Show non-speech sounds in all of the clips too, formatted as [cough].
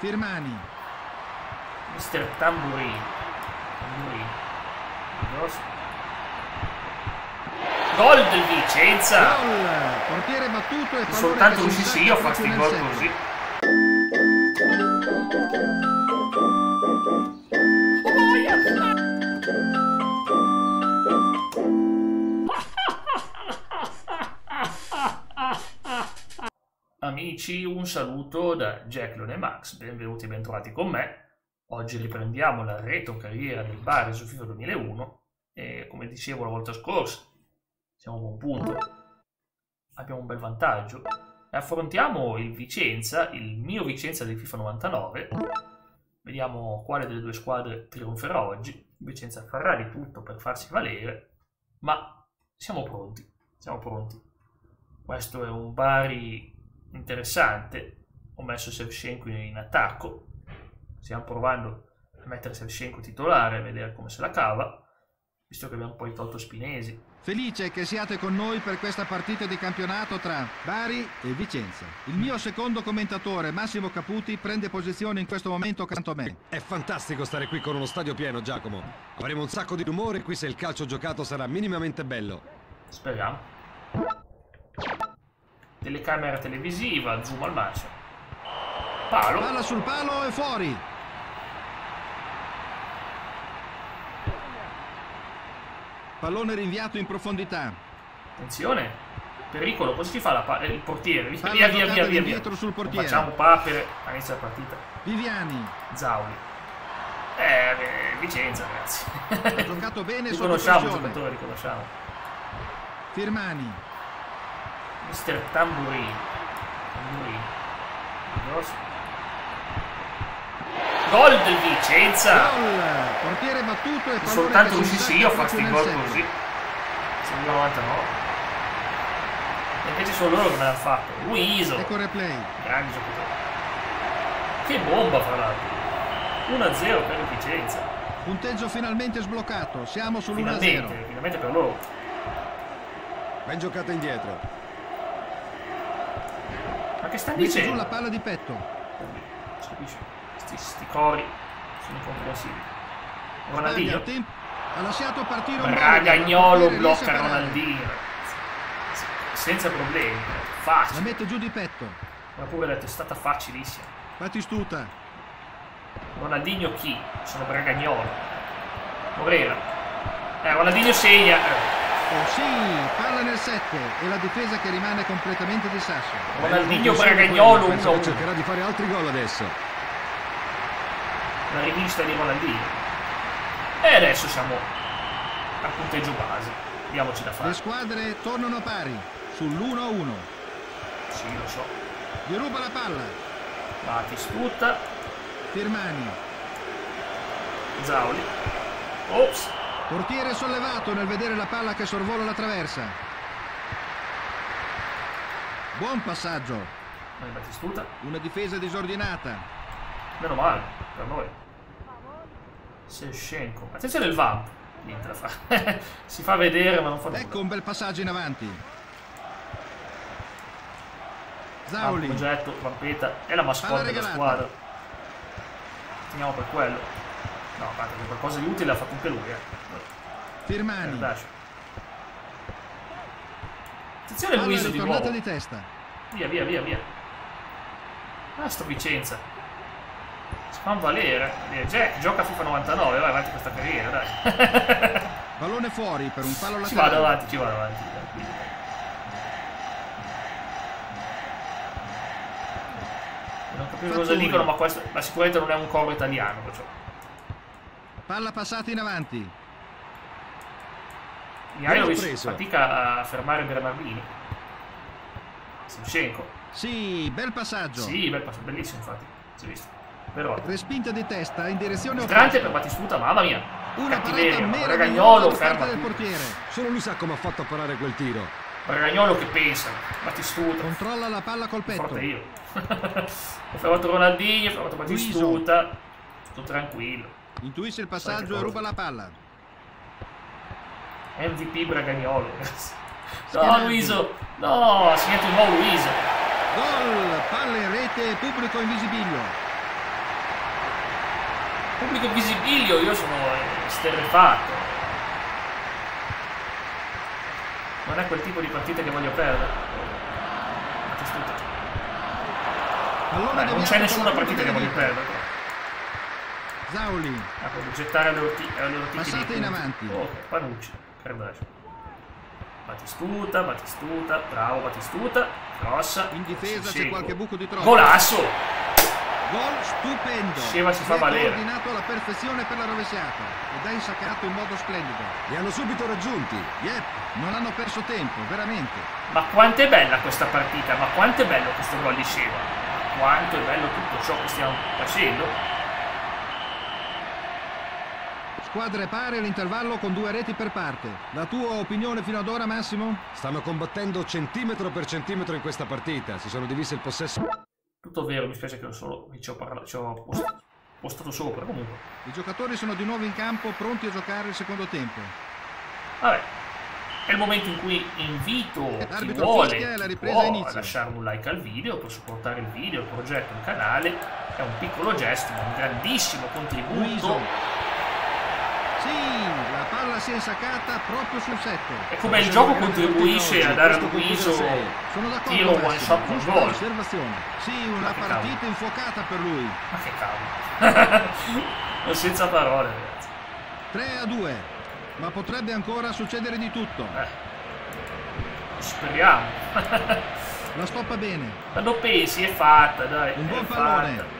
Firmani. Mister Tamburi. Tamburi. Gol del Vicenza! Gol. Portiere battuto e soltanto che si riuscissi io a stacca farti gol così. Amici, un saluto da Jacklon e Max, benvenuti e bentrovati con me. Oggi riprendiamo la retro carriera del Bari su FIFA 2001 e come dicevo la volta scorsa, siamo a buon punto, abbiamo un bel vantaggio e affrontiamo il Vicenza, il mio Vicenza del FIFA 99. Vediamo quale delle due squadre trionferà oggi. Il Vicenza farà di tutto per farsi valere, ma siamo pronti, siamo pronti. Questo è un Bari interessante. Ho messo Shevchenko in attacco. Stiamo provando a mettere Shevchenko titolare, a vedere come se la cava, visto che abbiamo poi tolto Spinesi. Felice che siate con noi per questa partita di campionato tra Bari e Vicenza. Il mio secondo commentatore, Massimo Caputi, prende posizione in questo momento accanto a me. È fantastico stare qui con uno stadio pieno, Giacomo. Avremo un sacco di rumore qui se il calcio giocato sarà minimamente bello. Speriamo. Telecamera televisiva, zoom al massimo. Palo. Palla sul palo e fuori. Pallone rinviato in profondità. Attenzione. Pericolo, cosa ci fa eh, il portiere? Via, Palla via, via, via, via. indietro sul portiere. Facciamo papere all'inizio della partita. Viviani. Zauli. Eh, Vicenza, ragazzi. Ha giocato bene [laughs] riconosciamo giocatore, riconosciamo. Firmani. Mister Tamburi. Tamburi. Grosso. Gol del Vicenza! Portiere battuto e soltanto riuscissi io a il proprio gol così. Siamo al 99. E invece sono loro che me l'hanno fatto. Luiso. Ecco. Grande giocatore. Che bomba fra l'altro. 1-0 per Vicenza. Punteggio finalmente sbloccato. Siamo sull'1-0. Finalmente, finalmente per loro. Ben giocata indietro. Che sta Mette giù dicendo? la palla di petto. Si capisce. Sti, sti cori sono. Sbaglia Ronaldinho. Ha lasciato partire un Ragagnolo blocca. Ronaldinho. Senza problemi. La Facile. mette giù di petto. Ma pure la testata facilissima. Batistuta. Ronaldinho chi? Sono Bragagnolo. Morera. Eh, Ronaldinho segna. Eh, Oh sì, palla nel 7 e la difesa che rimane completamente di sasso. Ronaldinho Bragagnolo che 1-1. cercherà di fare altri gol adesso. La rivista di Ronaldinho. E adesso siamo al punteggio base. Diamoci da Le fare. squadre tornano pari sull'1-1. Sì, lo so. Gli ruba la palla. Batistuta. Firmani. Zauli. Ops. Portiere sollevato nel vedere la palla che sorvola la traversa. Buon passaggio. Una difesa disordinata. Meno male per noi. Shevchenko. Attenzione il vamp. Niente da fare. [laughs] si fa vedere ma non fa nulla. Ecco un bel passaggio in avanti. Ah, Zauli. progetto, vampeta. È la mascotte della squadra. Teniamo per quello. No, guarda che qualcosa di utile ha fatto anche lui, eh. Firmani. Dash. Attenzione Luiso di nuovo. di testa. Via, via, via, via. Ah, sto Vicenza. Si fa un valere. Eh, Jack gioca a FIFA 99, vai avanti questa carriera, dai. [laughs] Pallone fuori per un palo ci vado laterale. avanti, ci vado avanti. Non capivo cosa dicono, ma questo ma sicuramente non è un coro italiano, perciò. Palla passata in avanti. Preso. fatica a fermare Bernardini. Shevchenko. Sì, bel passaggio. Sì, bel passo, bellissimo infatti. Si è visto. Però. Respinta di testa in direzione Entrante per Batistuta, mamma mia. Una Cattiveria, da ferma del portiere. Solo lui sa come ha fatto a parare quel tiro. Bragagnolo che pensa. Batistuta. Controlla la palla col petto. Forte io. [laughs] ho fermato Ronaldinho, ho fermato Batistuta. Tutto tranquillo. Intuisce il passaggio e ruba la palla. MVP Bragagnolo. [laughs] No. Luiso. No, ha segnato un nuovo Luiso. Gol, palla in rete, pubblico in visibilio. Pubblico visibilio, io sono sterrefatto. Non è quel tipo di partita che voglio perdere. Pallone Dai, non c'è nessuna partita che voglio perdere. Zauli. Ah, proprio gettare ortiche Passate in avanti. Ok, Panucci, Kardashian. Batistuta, Batistuta, bravo Batistuta, grossa. In difesa c'è qualche buco di troppo. Golasso! Gol stupendo. Sheva si fa valere. coordinato alla perfezione per la rovesciata ed ha insaccato in modo splendido. Li hanno subito raggiunti. Yep, non hanno perso tempo, veramente. Ma quanto è bella questa partita, ma quanto è bello questo gol di Sheva. Ma quanto è bello tutto ciò che stiamo facendo. Squadre pari all'intervallo con due reti per parte. La tua opinione fino ad ora, Massimo? Stanno combattendo centimetro per centimetro in questa partita. Si sono divise il possesso. Tutto vero, mi spiace che ho solo ci ho, parlato, ci ho post- postato sopra, comunque. I giocatori sono di nuovo in campo, pronti a giocare il secondo tempo. Vabbè, è il momento in cui invito chi vuole fischia la chi ripresa può, a lasciare un like al video per supportare il video, il progetto, il canale. È un piccolo gesto, ma un grandissimo contributo. Luiso. Sì, la palla si è insaccata proprio sul 7. E come il gioco contribuisce a dare a Questo Luiso tiro one shot con gol. osservazione. Sì, una Ma partita infuocata per lui. Ma che cavolo. [laughs] Senza parole, ragazzi. 3 a 2. Ma potrebbe ancora succedere di tutto. Eh. Speriamo. [laughs] La stoppa bene. Quando pensi è fatta, dai. Un buon fatta.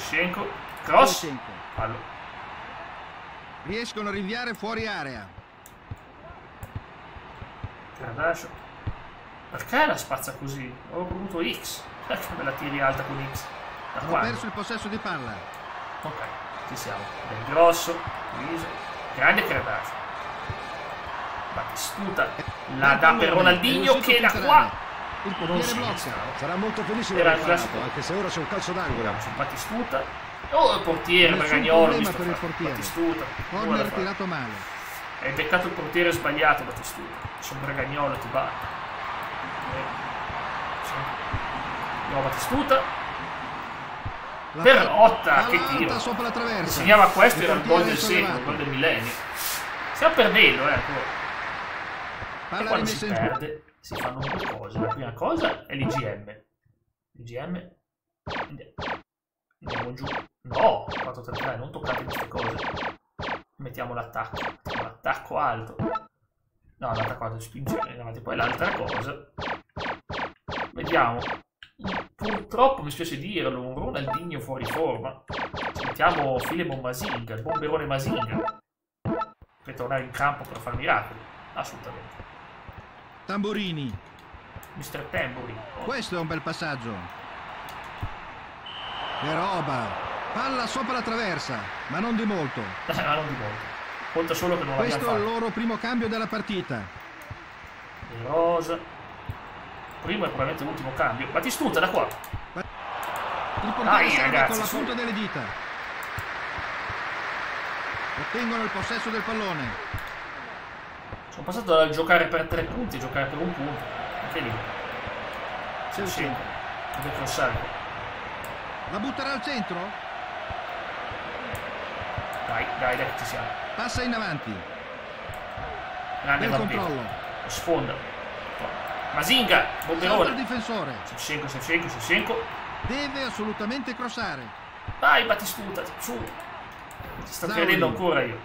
Shevchenko. Cross. Fallo. Riescono a rinviare fuori area. Kardashian. Perché la spazza così? Ho voluto X. Perché me la tiri alta con X? Da Hanno perso il possesso di palla. Ok, ci siamo. Del grosso, Luiso. Grande Kardashian. Battistuta. La dà per Ronaldinho che da qua. Il portiere blocca. Sarà molto felice di Era aver classico. anche se ora c'è un calcio d'angolo. Su Battistuta. Oh, il portiere, Nessun Bragagnolo. problema visto per il portiere. Battistuta. Corner tirato male. Hai beccato il portiere sbagliato, Battistuta. Sono Bragagnolo, ti batte. Eh. No, Battistuta. La Perotta, palla che tiro. sopra la Se traversa. segnava questo Il era il gol del secolo, il gol del millennio. Stiamo perdendo, eh. ancora. E Palla quando si perde si fanno due cose. La prima cosa è l'IGM. L'IGM. Andiamo giù. No, 4-3-3, non toccate queste cose. Mettiamo l'attacco. Mettiamo l'attacco alto. No, l'attacco alto spinge in avanti. Poi l'altra cosa. Vediamo. Purtroppo mi spiace dirlo, un Ronaldinho fuori forma. Mettiamo Filemon Masinga, il bomberone Masinga. Per tornare in campo per fare miracoli. Assolutamente. Tamburini. Mr. Tamburi. Questo è un bel passaggio. Che roba. Palla sopra la traversa, ma non di molto. [laughs] ma non di molto. Conta solo che non Questo è il loro primo cambio della partita. De Rosa. Primo e probabilmente l'ultimo cambio. Battistuta da qua. Il Dai, ragazzi, con la punta delle dita. Ottengono il possesso del pallone. Sono passato dal giocare per tre punti a giocare per un punto. Anche lì. Shevchenko. Deve crossare. La butterà al centro? Dai, dai, dai, che ci siamo. Passa in avanti. Grande Bel controllo. Lo sfonda. Mazinga, bomberone. difensore. Shevchenko, Shevchenko, Shevchenko. Deve assolutamente crossare. Dai, Battistuta, su. Ci Zauli. credendo ancora io.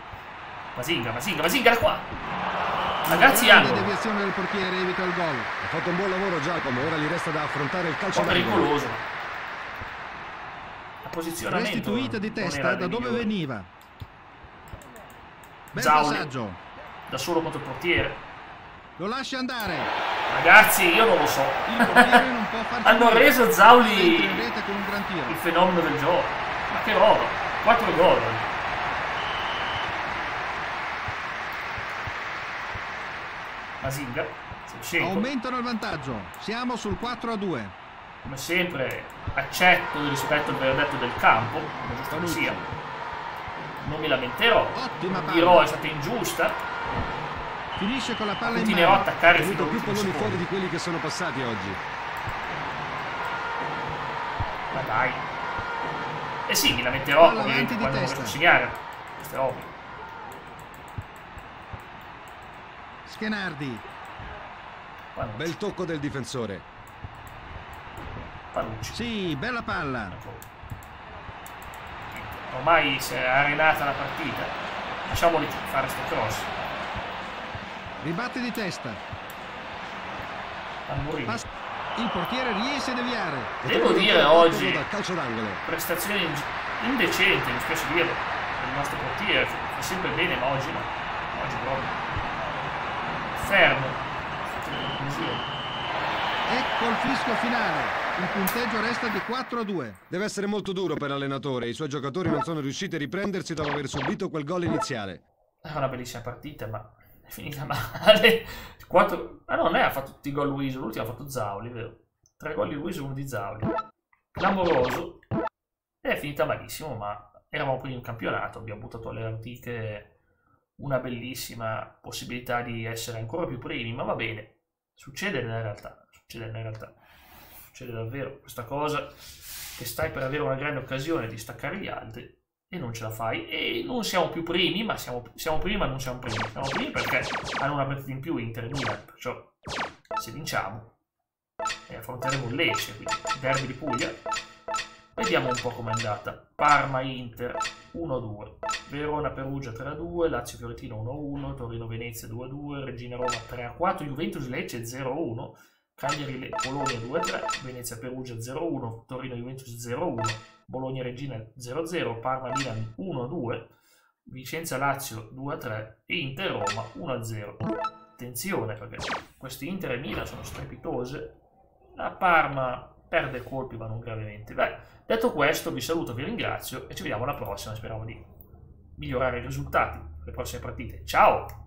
Mazinga, Mazinga, Mazinga da qua. Ragazzi, angolo. deviazione del portiere evita il gol. Ha fatto un buon lavoro Giacomo, ora gli resta da affrontare il Un calcio po' pericoloso. La posizionamento Restituita di testa da dove migliori. veniva. Bel Zauli. passaggio. Da solo contro il portiere. Lo lascia andare. Ragazzi, io non lo so. Il portiere non può farci Hanno reso Zauli il fenomeno del gioco. Ma che roba. 4 gol. Shevchenko. Aumentano il vantaggio. Siamo sul 4 a 2. come sempre accetto il rispetto al verdetto del campo, come giusto che sia. Non mi lamenterò, Ottima palla. dirò è stata ingiusta. Finisce con la palla in Continuerò a mano. attaccare fino più palloni fuori di quelli che sono passati oggi. Ma dai. Eh sì, mi lamenterò ovviamente quando non a segnare. Questo è ovvio. Schenardi. Bel tocco del difensore. Sì, bella palla. Ormai si è arenata la partita. Lasciamoli fare sto cross. Ribatte di testa. Tamburini. Pass- Il portiere riesce a deviare. Devo dire oggi- dal calcio d'angolo. Prestazioni in- indecenti, mi spiace dirlo. Il nostro portiere fa sempre bene, ma oggi no. Oggi proprio. Fermo. Le. Ecco il fischio finale. Il punteggio resta di 4 a 2. Deve essere molto duro per l'allenatore. I suoi giocatori non sono riusciti a riprendersi dopo aver subito quel gol iniziale. È una bellissima partita, ma è finita male. Quattro... Ah no, non è ha fatto tutti i gol Luiso, l'ultimo ha fatto Zauli, vero? Tre gol di Luiso e uno di Zauli. Clamoroso. E è finita malissimo, ma eravamo primi in campionato, abbiamo buttato alle antiche una bellissima possibilità di essere ancora più primi, ma va bene. Succede nella realtà, succede nella realtà. Succede davvero questa cosa che stai per avere una grande occasione di staccare gli altri e non ce la fai e non siamo più primi ma siamo, siamo primi ma non siamo primi siamo primi perché hanno una partita in più Inter e Milan perciò se vinciamo e affronteremo il Lecce quindi derby di Puglia vediamo un po' com'è andata. Parma Inter 1-2 Verona Perugia 3-2 Lazio Fiorentina 1-1 Torino Venezia 2-2 Regina Roma 3-4 Juventus Lecce 0-1 Cagliari Le- Bologna 2-3 Venezia Perugia 0-1 Torino Juventus 0-1 Bologna Regina 0-0, Parma Milan 1-2, Vicenza Lazio 2-3 e Inter Roma 1-0. Attenzione perché questi Inter e Milan sono strepitose. La Parma perde colpi ma non gravemente. Beh, detto questo vi saluto, vi ringrazio e ci vediamo alla prossima. Speriamo di migliorare i risultati le prossime partite. Ciao!